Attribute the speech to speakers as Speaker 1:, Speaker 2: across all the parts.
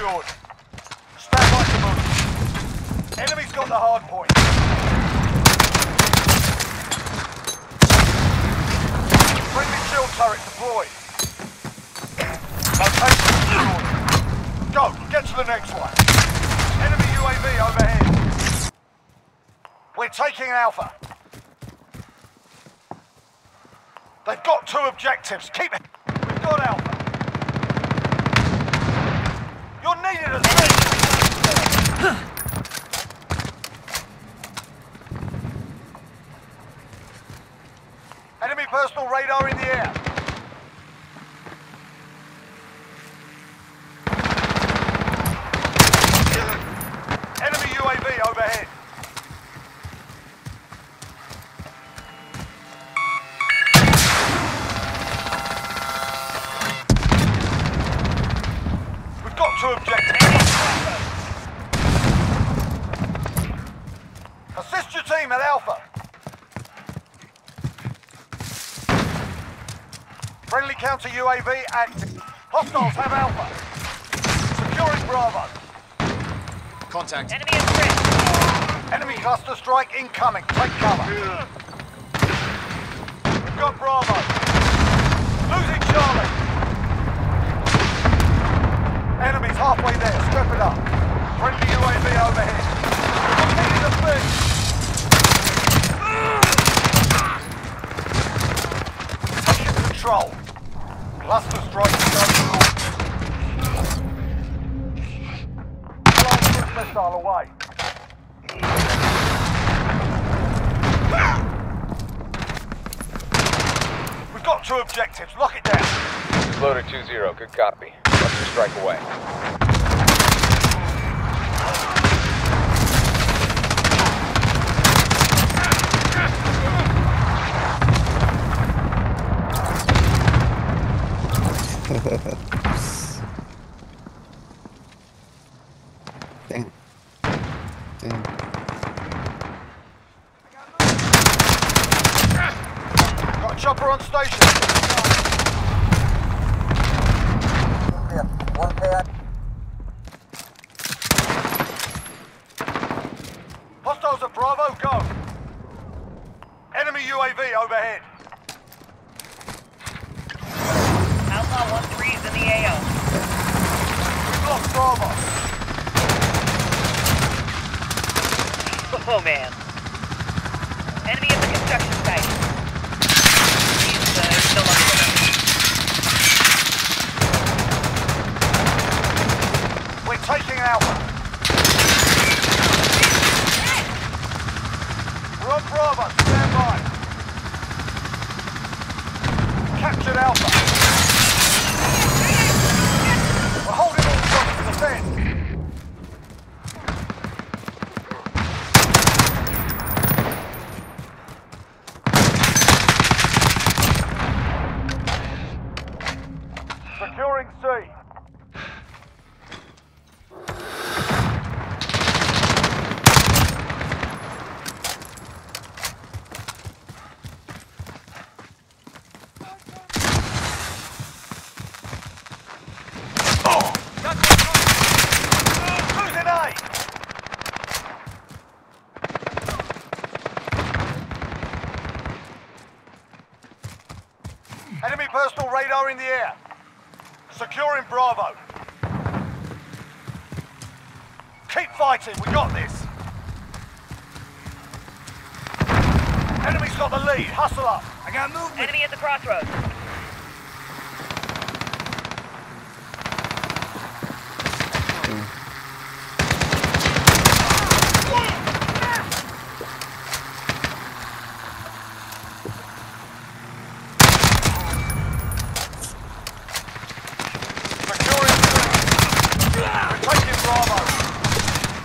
Speaker 1: secured. Stand by to move. Enemy's got the hard point. Friendly shield turret deployed. Location secured. Go, get to the next one. Enemy UAV overhead. We're taking Alpha. They've got two objectives. Keep it. We've got Alpha. Enemy personal radar in the air. Enemy UAV overhead. We've got two objectives. Assist your team at Alpha. Friendly counter UAV active. Hostiles have Alpha. Securing Bravo.
Speaker 2: Contact.
Speaker 3: Enemy in threat.
Speaker 1: Enemy cluster strike incoming. Take cover. We've got Bravo. Losing Charlie. Enemies halfway there. Strip it up. Friendly UAV overhead. Taking the big. Taking control. Cluster strike going Flying missile away. We've got two objectives. Lock it down.
Speaker 4: Loader 2-0, good copy. Cluster strike away.
Speaker 1: Chopper on station. Hostiles at Bravo, go. Enemy UAV overhead.
Speaker 3: Outlaw 1-3 is in the AO.
Speaker 1: We've lost Bravo.
Speaker 3: Oh man. Enemy at the construction site. He's uh, still on the
Speaker 1: We're taking Alpha. We're on Bravo. Stand by. Captured Alpha. We're holding all shots to defend. Securing C. Losing A. Enemy personal radar in the air. Securing Bravo. Keep fighting, we got this. Enemy's got the lead, hustle up. I got movement.
Speaker 3: Enemy at the crossroads.
Speaker 1: Securing C. We're taking Bravo.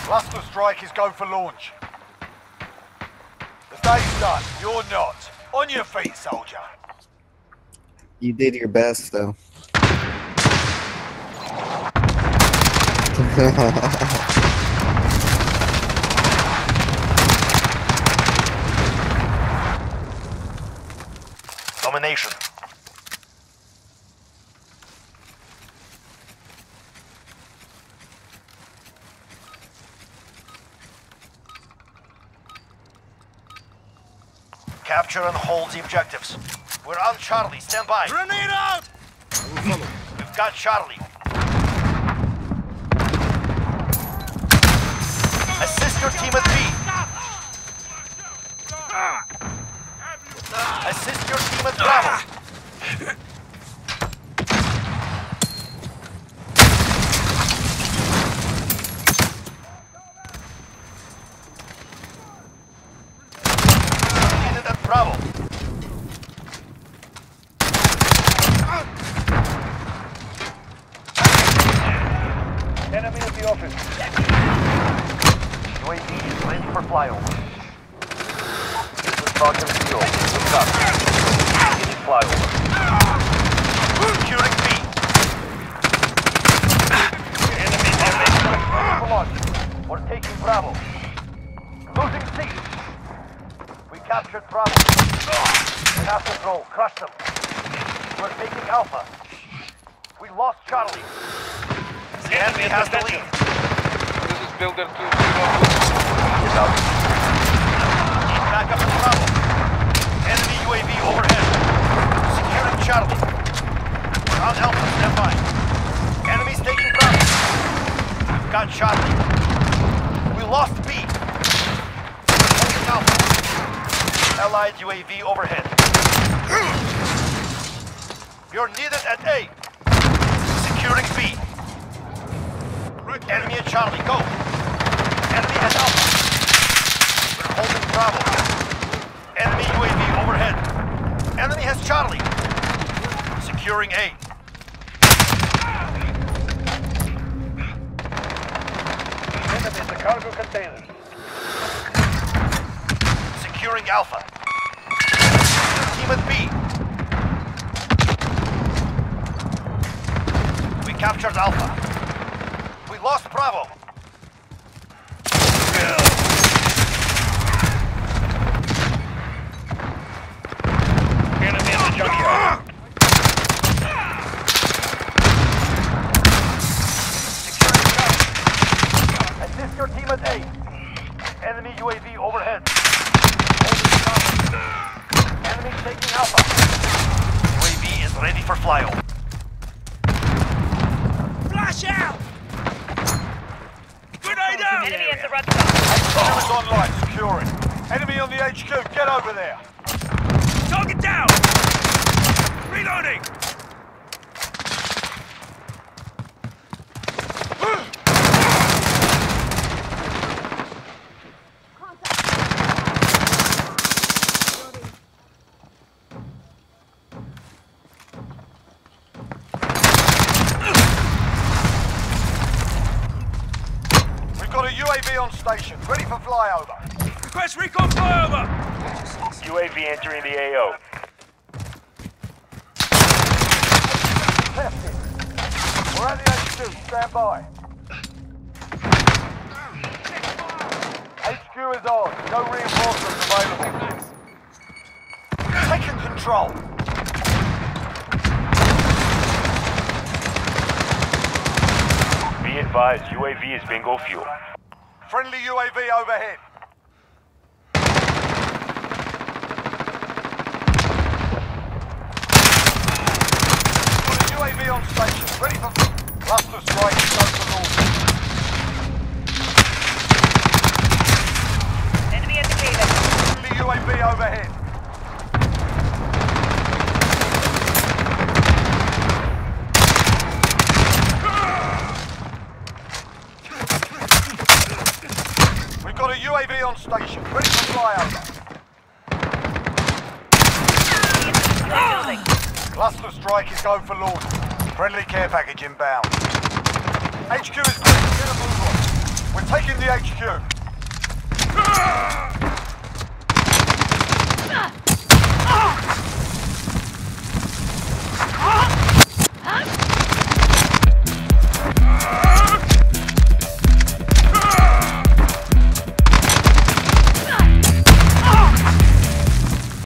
Speaker 1: Cluster strike is go for launch. The day's done. You're not. On your feet, soldier.
Speaker 5: You did your best, though.
Speaker 1: Domination. Capture and hold the objectives. We're on Charlie. Stand by.
Speaker 2: Grenade out!
Speaker 1: We've got Charlie. Assist your team at B. Assist your team at Bravo. Needed at Bravo. Enemy at office. UAV is ready for flyover. This is Falcon Fuel. Look up. Begin flyover. Securing B. Enemy launch. We're taking Bravo. Losing C. We captured Bravo. We control. Crush them. We're taking Alpha. We lost Charlie. The enemy has the lead.
Speaker 4: This is Builder 2
Speaker 1: Back up to Bravo. Enemy UAV overhead. Securing Charlie. We're on stand by. Enemy's taking Bravo. We've got Charlie. We lost B. Holding Alpha. Allied UAV overhead. You're needed at A. Securing B. Enemy at Charlie, go. Enemy has Alpha. We're holding Bravo. Enemy UAV overhead. Enemy has Charlie. Securing A. Enemy in the cargo container. Securing Alpha. Team at B. We captured Alpha. A. Enemy UAV overhead. Enemy taking Alpha. UAV is ready for flyover.
Speaker 2: Flash out! Grenade out!
Speaker 3: Enemy at the run stop.
Speaker 1: Cameras online, securing. Enemy on the HQ, get over there.
Speaker 2: Target down! Reloading!
Speaker 1: We've got a UAV on station, ready for flyover.
Speaker 2: Request recon flyover!
Speaker 1: UAV entering the AO. Testing. We're at the HQ, stand by. HQ is on, no reinforcements available. Taking control.
Speaker 6: Be advised, UAV is bingo fuel.
Speaker 1: Friendly UAV overhead. UAV on station, ready for cluster strike. For north.
Speaker 3: Enemy indicated.
Speaker 1: Friendly UAV overhead. We've got a UAV on station, ready for flyover. Cluster strike is going for launch. Friendly care package inbound. HQ is clear. Get a move on. We're taking the HQ.